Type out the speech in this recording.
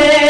there.